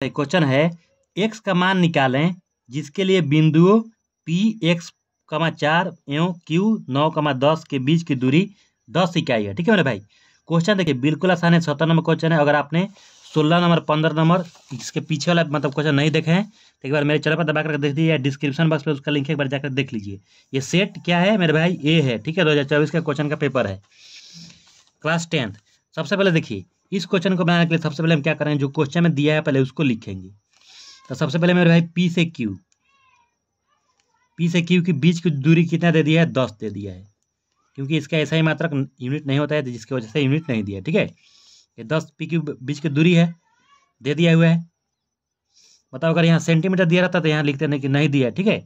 Question है x का मान निकालें, जिसके लिए बिंदुओं पी एक्स कमा चार एवं क्यू नौ कमा दस के बीच की दूरी दस इकाई है। ठीक है मेरे भाई? क्वेश्चन देखिए, बिल्कुल आसान है सत्तर नंबर क्वेश्चन है। अगर आपने सोलह नंबर, पंद्रह नंबर इसके पीछे वाला मतलब क्वेश्चन नहीं देखे हैं तो एक बार मेरे चैनल पर दबा कर देख दीजिए डिस्क्रिप्शन बॉक्स में उसका लिंक एक बार जाकर देख लीजिए। ये सेट क्या है मेरे भाई? ए है। ठीक है, दो हज़ार चौबीस का क्वेश्चन का पेपर है। Class tenth. सबसे पहले देखिए इस क्वेश्चन को बनाने के लिए सबसे पहले हम क्या करेंगे जो क्वेश्चन में दिया है, पहले उसको लिखेंगे। तो सबसे पहले मेरे भाई पी से क्यू पी से क्यू की बीच की दूरी कितना दे दिया है? दस दे दिया है। क्योंकि इसका ऐसा ही मात्रक यूनिट नहीं होता है जिसकी वजह से यूनिट नहीं दिया ठीक है? ये दस पी क्यू बीच की दूरी है, दे दिया हुआ है। बताओ, अगर यहाँ सेंटीमीटर दिया रहता तो यहाँ लिखते नहीं कि नहीं दिया ठीक है?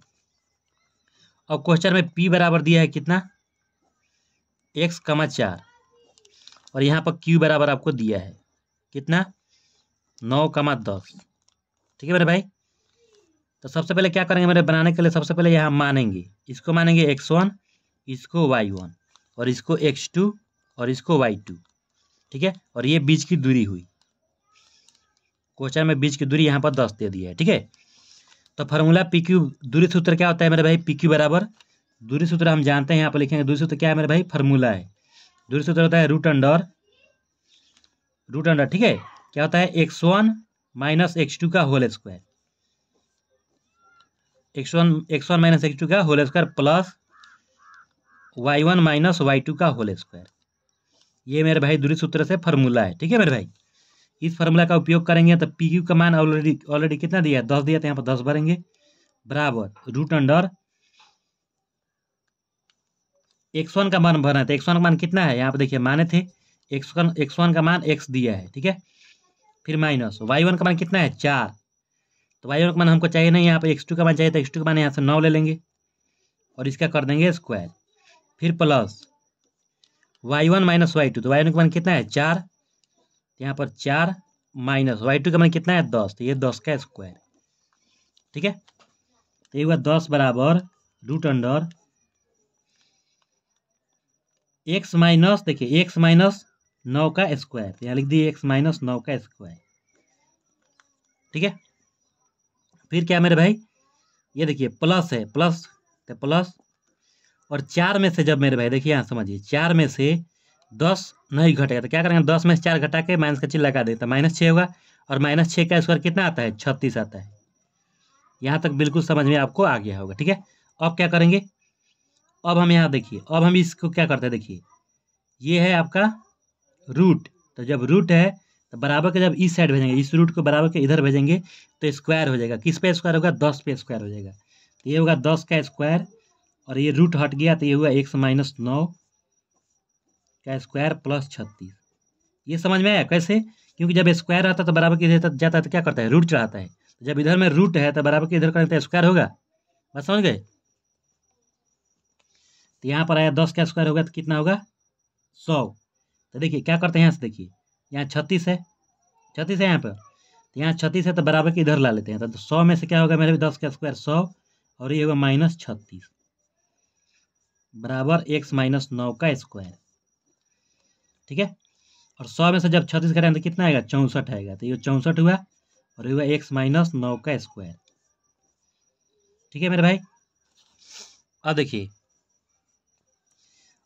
और क्वेश्चन में पी बराबर दिया है कितना? एक्स कमा चार। और यहाँ पर क्यू बराबर आपको दिया है। कितना? नौ कमा दस। ठीक है मेरे भाई? तो सबसे पहले क्या करेंगे मेरे बनाने के लिए? सबसे पहले यहाँ मानेंगे। इसको मानेंगे एक्स वन इसको वाई वन और इसको एक्स टू और इसको वाई टू ठीक है? और ये बीच की दूरी हुई। क्वेश्चन में बीच की दूरी यहाँ पर दस दे दिया है। ठीक है? तो फार्मूला पी क्यू दूरी सूत्र क्या होता है मेरे भाई? पी क्यू बराबर। दूरी सूत्र हम जानते हैं, यहाँ पर लिखेंगे। दूरी सूत्र क्या है मेरे भाई? फार्मूला है। दूरी सूत्र होता है रूट अंडर रूट अंडर ठीक है? क्या होता है? X one minus X two का whole square X one X one minus X two का whole square plus Y one minus Y two का होल स्क्वायर ये मेरे भाई दूरी सूत्र से फार्मूला है, ठीक है मेरे भाई? इस फार्मूला का उपयोग करेंगे तो पी क्यू का मान ऑलरेडी ऑलरेडी कितना दिया? है दस दिया तो यहाँ पर दस भरेंगे। बराबर रूट अंडर एक्स वन का मान भरना तो एक्स वन का मान कितना है? यहाँ पर देखिए, माने थे एक्स वन एक्स वन का मान एक्स दिया है, ठीक है? फिर माइनस वाई वन का मान कितना है? चार। तो वाई वन का मान हमको चाहिए नहीं, यहाँ पर एक्स टू का मान चाहिए तो एक्स टू का मान यहाँ से नौ ले लेंगे। और इसका कर देंगे स्क्वायर फिर plus Y one minus Y two तो वाई वन का मान कितना है? चार। तो यहाँ पर चार माइनस वाई टू का मान कितना है? दस। तो ये दस का स्क्वायर ठीक है? तो ये हुआ दस बराबर रूट अंडर एक्स माइनस देखिए एक्स माइनस नौ का स्क्वायर तो यहाँ लिख दिए एक्स माइनस नौ का स्क्वायर ठीक है? फिर क्या मेरे भाई? ये देखिए प्लस है प्लस तो प्लस और चार में से जब मेरे भाई, देखिए, यहाँ समझिए, चार में से दस नहीं घटेगा तो क्या करेंगे? दस में से चार घटा के माइनस का चिन्ह लगा दें तो माइनस छः होगा, और माइनस छः का स्क्वायर कितना आता है? छत्तीस आता है। यहाँ तक बिल्कुल समझ में आपको आ गया होगा, ठीक है? अब क्या करेंगे? अब हम यहाँ देखिए, अब हम इसको क्या करते हैं देखिए। ये है आपका रूट तो जब रूट है तो बराबर के जब इस साइड भेजेंगे, इस रूट को बराबर के इधर भेजेंगे तो स्क्वायर हो जाएगा। किस पे स्क्वायर होगा? दस पे स्क्वायर हो जाएगा। तो ये होगा दस का स्क्वायर और ये रूट हट गया तो ये हुआ एक सौ माइनस नौ का स्क्वायर प्लस छत्तीस। ये समझ में आया कैसे? क्योंकि जब स्क्वायर रहता है तो बराबर के इधर जाता है तो क्या करता है? रूट चढ़ाता है। तो जब इधर में रूट है तो बराबर के इधर करते हैं स्क्वायर होगा। बस समझ गए? तो यहाँ पर आया दस का स्क्वायर होगा तो कितना होगा? सौ। तो देखिए, क्या करते हैं यहाँ से देखिए, यहाँ छत्तीस है। छत्तीस है यहाँ पर। तो यहाँ छत्तीस है तो बराबर के इधर ला लेते हैं। तो सौ में से क्या होगा मेरे भी दस का स्क्वायर सौ और ये होगा माइनस छत्तीस। बराबर एक्स माइनस नौ का स्क्वायर ठीक है? और सौ में से जब छत्तीस करें तो कितना आएगा? चौंसठ आएगा। तो ये चौंसठ हुआ और ये हुआ एक्स माइनस नौ का स्क्वायर ठीक है मेरे भाई? अब देखिए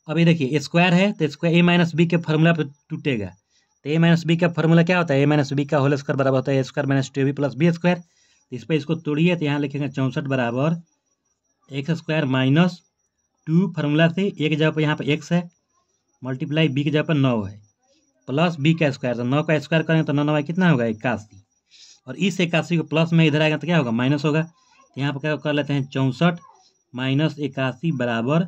अभी देखिए स्क्वायर है तो स्क्वायर ए माइनस बी के फॉर्मूला पर टूटेगा। तो ए माइनस बी का फॉर्मूला क्या होता है? ए माइनस बी का होल स्क्वायर बराबर होता है A square minus two B plus B square तो इस पर इसको तोड़िए तो यहाँ लिखेंगे चौंसठ बराबर X square minus two formula से एक जगह पर यहाँ पर एक्स है मल्टीप्लाई बी की जगह पर नौ है। प्लस बी का स्क्वायर तो नौ का स्क्वायर करेंगे तो नौ नौ कितना होगा? इक्यासी। और इस इक्यासी को प्लस में इधर आएगा तो क्या होगा? माइनस होगा। तो यहाँ पर क्या कर लेते हैं? चौंसठ माइनस इक्यासी बराबर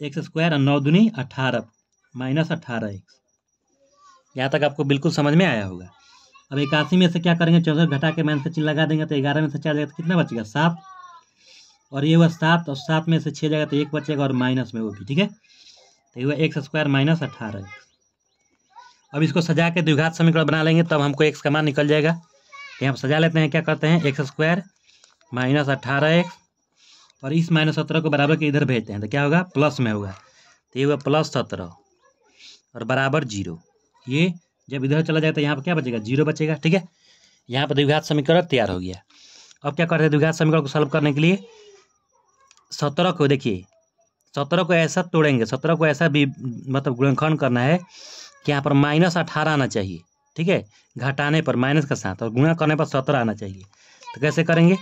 एक्स स्क्वायर और नौ दुनी अठारह माइनस अठारह एक्स यहाँ तक आपको बिल्कुल समझ में आया होगा। अब इक्यासी में से क्या करेंगे? चौसठ घटा के माइनस चिन्ह लगा देंगे तो ग्यारह में से चार जाएगा तो कितना बचेगा? सात। और ये हुआ सात और सात में से छः जाएगा तो एक बचेगा और माइनस में वो भी, ठीक है? तो ये हुआ एक्स स्क्वायर माइनस एक्स अब इसको सजा के द्विघात समीकरण बना लेंगे, तब हमको एक्स का मान निकल जाएगा। तो यहाँ सजा लेते हैं, क्या करते हैं? एक्स स्क्वायर माइनस अठारह एक्स और इस माइनस सत्रह को बराबर के इधर भेजते हैं? तो क्या होगा? प्लस में होगा। तो ये हुआ प्लस सत्रह और बराबर ज़ीरो। ये जब इधर चला जाए तो यहाँ पर क्या बचेगा? ज़ीरो बचेगा, ठीक है? यहाँ पर द्विघात समीकरण तैयार हो गया। अब क्या करते हैं द्विघात समीकरण को सॉल्व करने के लिए? सत्रह को देखिए, सत्रह को ऐसा तोड़ेंगे, सत्रह को ऐसा भी मतलब गुणनखंड करना है कि यहाँ पर माइनस अठारह आना चाहिए, ठीक है? घटाने पर माइनस के साथ और गुणा करने पर सत्रह आना चाहिए। तो कैसे करेंगे?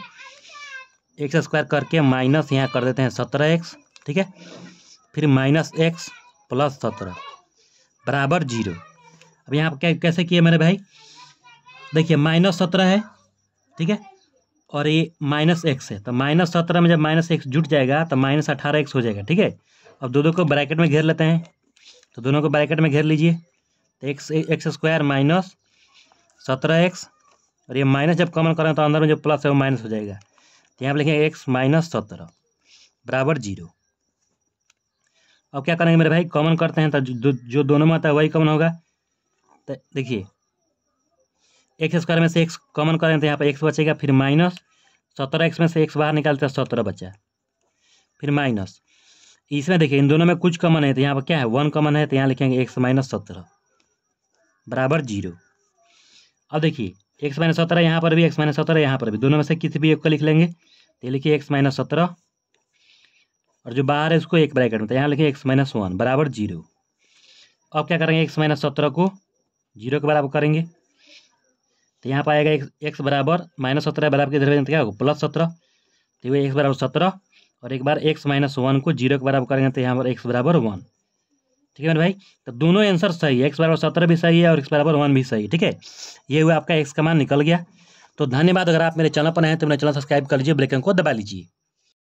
एक्स स्क्वायर करके माइनस यहाँ कर देते हैं सत्रह एक्स, ठीक है? फिर माइनस एक्स प्लस सत्रह, बराबर ज़ीरो। अब यहाँ क्या, कैसे किए मेरे भाई? देखिए, माइनस सत्रह है, ठीक है? और ये माइनस एक्स है तो माइनस सत्रह में जब माइनस एक्स जुट जाएगा तो माइनस अठारह एक्स हो जाएगा, ठीक है? अब दो दो को ब्रैकेट में घेर लेते हैं तो दोनों को ब्रैकेट में घेर लीजिए। तो एक्स एक्स स्क्वायर माइनस सत्रह एक्स, और ये माइनस जब कॉमन करें तो अंदर में जो प्लस है वो माइनस हो जाएगा। यहाँ पर लिखेंगे एक्स माइनस सत्रह बराबर ज़ीरो अब क्या करेंगे मेरे भाई? कॉमन करते हैं तो जो, दोनों में आता है वही कॉमन होगा। तो देखिए एक्स स्क्वायर में से एक्स कॉमन करें तो यहाँ पर एक्स बचेगा फिर माइनस सत्रह एक्स में से एक्स बाहर निकालते हैं सत्रह बचा। फिर माइनस इसमें देखिए इन दोनों में कुछ कॉमन है तो यहाँ पर क्या है? वन कॉमन है तो यहाँ लिखेंगे एक्स माइनस सत्रह बराबर ज़ीरो अब देखिए एक्स माइनस सत्रह यहाँ पर भी एक्स माइनस सत्रह यहाँ पर भी। दोनों में से किसी भी एक को लिख लेंगे। तो लिखिए एक्स माइनस सत्रह। और जो बाहर है उसको एक ब्रैकेट में तो यहाँ लिखिए एक्स माइनस वन बराबर ज़ीरो अब क्या करेंगे एक्स माइनस सत्रह को? ज़ीरो के बराबर करेंगे। तो यहाँ पर आएगा एक्स बराबर माइनस सत्रह बराबर के इधर क्या होगा? प्लस सत्रह। तो ये एक्स बराबर सत्रह। और एक बार एक्स माइनस वन को ज़ीरो के बराबर करेंगे तो यहाँ पर एक्स बराबर वन ठीक है मेरे भाई? तो दोनों आंसर सही है। एक्स बराबर सत्रह भी सही है और एक्स बराबर वन भी सही है, ठीक है? ये हुआ आपका एक्स का मान निकल गया। तो धन्यवाद, अगर आप मेरे चैनल पर आए तो मेरे चैनल सब्सक्राइब कर लीजिए ब्रेकन को दबा लीजिए।